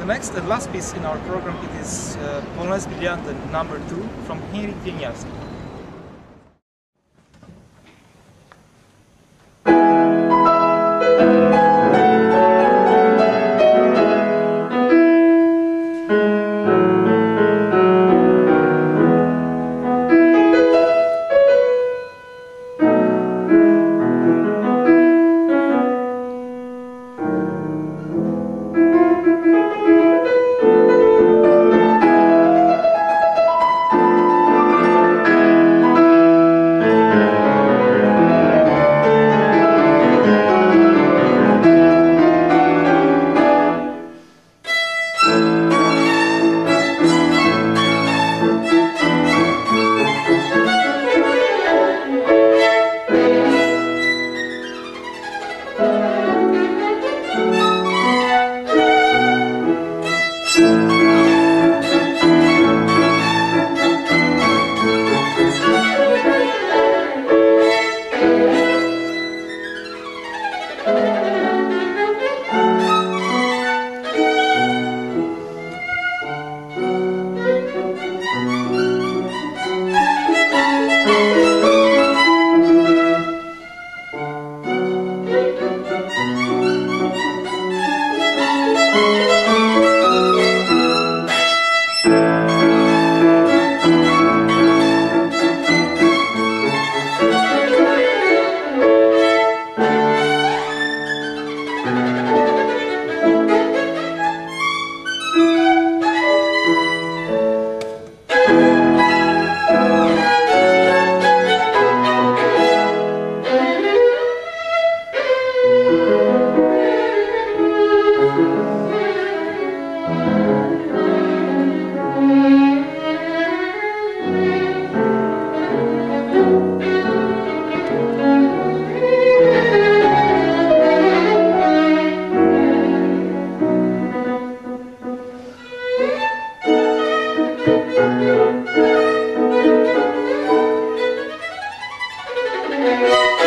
The next, the last piece in our program, it is uh, Polonaise Brillante number two from Henryk Wieniawski. Música Música